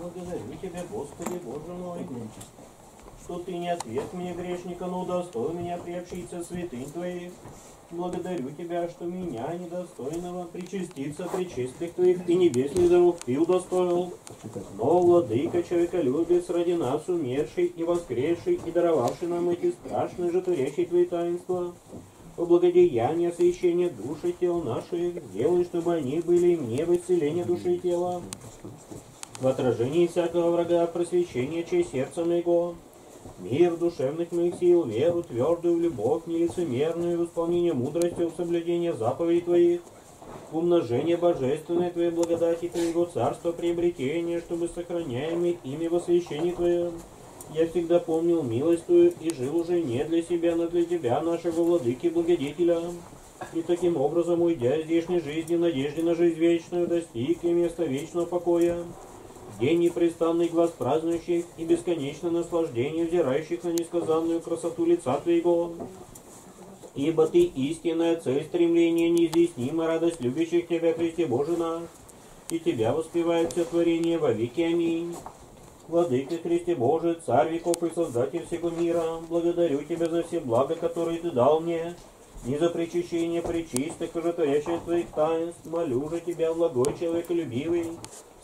Благодарю Тебя, Господи, Боже мой, что Ты не отверг мне грешника, но удостоил меня приобщиться святынь Твоих. Благодарю Тебя, что меня, недостойного, причаститься при чистых Твоих и небесных даров Ты удостоил. Но, Владыка, человеколюбец, ради нас умерший и воскресший, и даровавший нам эти страшные творящие Твои таинства, по благодеянию освящения души тел наших, сделай, чтобы они были мне в исцелении души и тела, в отражении всякого врага просвещения честь сердца моего, мир душевных моих сил, веру твердую, любовь нелицемерную, в исполнение мудрости, в соблюдение заповедей Твоих, в умножение божественной Твоей благодати Твоего царства приобретения, чтобы сохраняемый ими в освящении Твоем, я всегда помнил милость Твою и жил уже не для себя, но для Тебя, нашего владыки благодетеля. И таким образом, уйдя из здешней жизни, в надежде на жизнь вечную, достиг и место вечного покоя. День непрестанный глаз празднующих и бесконечное наслаждение, взирающих на несказанную красоту лица Твоего. Ибо Ты истинная цель стремления, неизъяснимая радость любящих Тебя, Христе Боже наш, и Тебя воспевает все творение во веки. Аминь. Владыка Христе Боже, Царь веков и Создатель всего мира, благодарю Тебя за все блага, которые Ты дал мне, и за причащение причистых и животворящих Твоих таинств, молю же Тебя, благой человеколюбивый,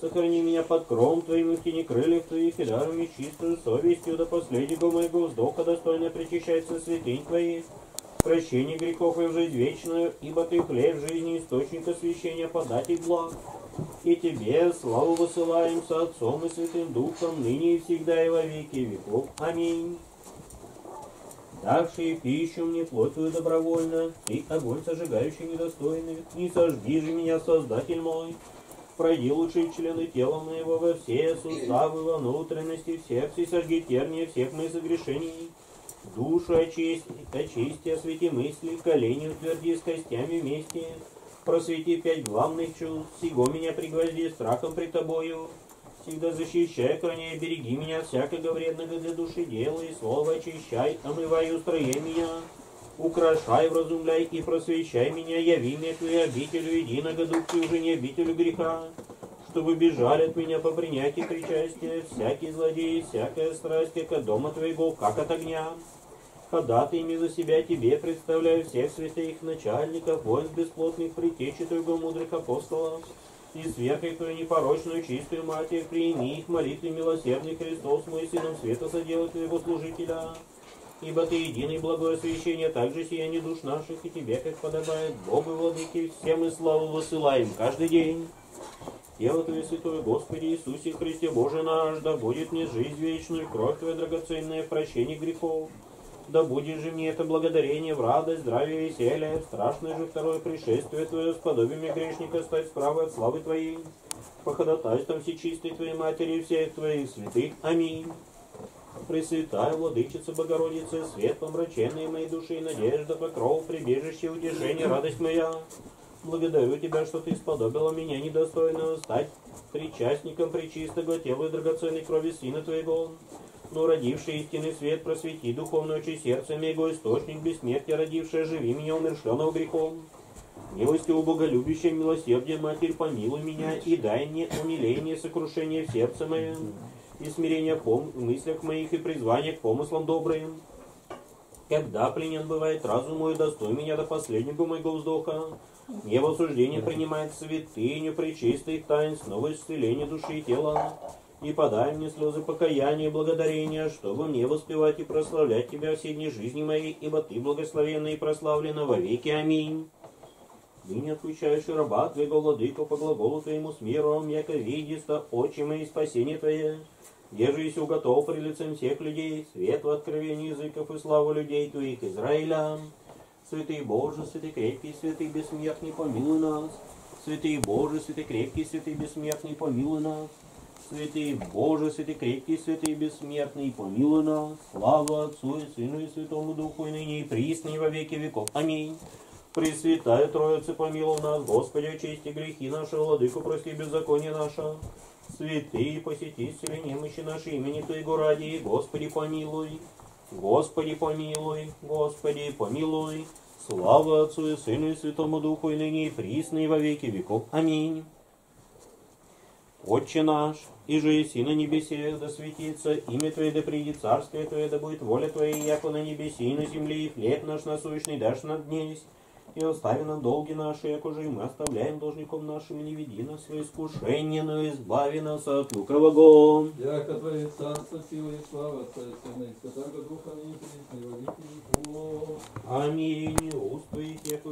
сохрани меня под кром Твоим и в тени крыльев Твоих, и даруй мне чистую совестью до последнего моего вздоха достойно причащаться святынь Твоих, прощение грехов и в жизнь вечную, ибо Ты хлеб жизни, источник освящения, податель благ. И Тебе славу высылаем со Отцом и Святым Духом, ныне и всегда и во веки веков. Аминь. Давшие пищу мне плоть твою добровольно, и огонь сожигающий недостойный, не сожги же меня, Создатель мой. Пройди лучшие члены тела моего во все суставы, во внутренности, в сердце, и сожги терния всех моих согрешений. Душу очисти, очисти, освети мысли, колени утверди с костями вместе, просвети пять главных чувств, сего меня пригвозди страхом пред тобою, всегда защищай, храняй, береги меня от всякого вредного для души дела, и слово очищай, омывай, устроей меня, украшай, вразумляй и просвещай меня, яви мне твою обителю единого духа, уже не обителю греха, чтобы бежали от меня по принятии причастия, всякий злодей, всякая страсть, как от дома твоего, как от огня. Ходатаями за себя тебе представляю всех святых начальников, воинств бесплотных, притечи твоего мудрых апостолов, и сверхой твою непорочную чистую матерь, прими их молитвы милосердный Христос, мой сыном света соделай твоего служителя. Ибо ты единый благое освящение, также сияние душ наших, и тебе, как подобает Богу Владыке, всем и славу высылаем каждый день. Тело Твое Святое, Господи Иисусе Христе Боже наш, да будет мне жизнь вечную, кровь Твоя драгоценная, прощение грехов. Да будет же мне это благодарение в радость, здравие веселье, страшное же второе пришествие Твое, с подобием грешника стать справа от славы Твоей, по ходатайствам всечистой Твоей Матери и всех Твоих святых. Аминь. Пресвятая Владычица Богородица, свет помраченной моей души, надежда, покров, прибежище, утешение, радость моя. Благодарю Тебя, что Ты сподобила меня недостойного стать причастником причистого тела и драгоценной крови Сына Твоего. Но родивший истинный свет, просвети духовную очи сердца моего, источник бессмертия, родившая, живи меня, умершленного грехом. Милостью боголюбящая, милосердие, Матерь, помилуй меня и дай мне умиление, сокрушение в сердце моем, и смирение пом мыслях моих, и призвание к помыслам добрым. Когда пленен бывает разум мой, достой меня до последнего моего вздоха, не в осуждение принимает святыню причистых тайн, снова исцеление души и тела, и подай мне слезы покаяния и благодарения, чтобы мне воспевать и прославлять Тебя все дни жизни моей, ибо Ты благословенна и прославлена во веки. Аминь. Ныне отвечаешь раба Твоего, Владыка, по глаголу Твоему с миром, яко видиста, очи мои, спасение Твое. Держись уготов при лицем всех людей, свет в откровении языков и славу людей Твоих, Израиля. Святый Боже, святый крепкий, святый бессмертный, помилуй нас. Святый Боже, святый крепкий, святый бессмертный, помилуй нас. Святый Боже, святый крепкий, святый бессмертный, помилуй нас. Слава Отцу и Сыну и Святому Духу, и ныне и присно, и во веки веков. Аминь. Пресвятая Троица, помилуй нас, Господи, очисти грехи наши, Владыку, прости беззаконие наше. Святые, посети исцели немощи наши имени Твоего ради, Господи, помилуй. Господи, помилуй, Господи, помилуй. Слава Отцу и Сыну и Святому Духу, и ныне и присно, и во веки веков. Аминь. Отче наш, и же еси на небесе, да светится имя Твое, да придет царствие Твое, да будет воля Твоя, яко на небесе и на земле, и хлеб наш насущный дашь нам днесь, и остави долги наши, яко же и мы оставляем должником нашим, не веди нас в искушение, но избави нас от лукавого. Яко Твое царство, сила и слава, и Сына и Духа, и. Аминь. Уст Твоих, яко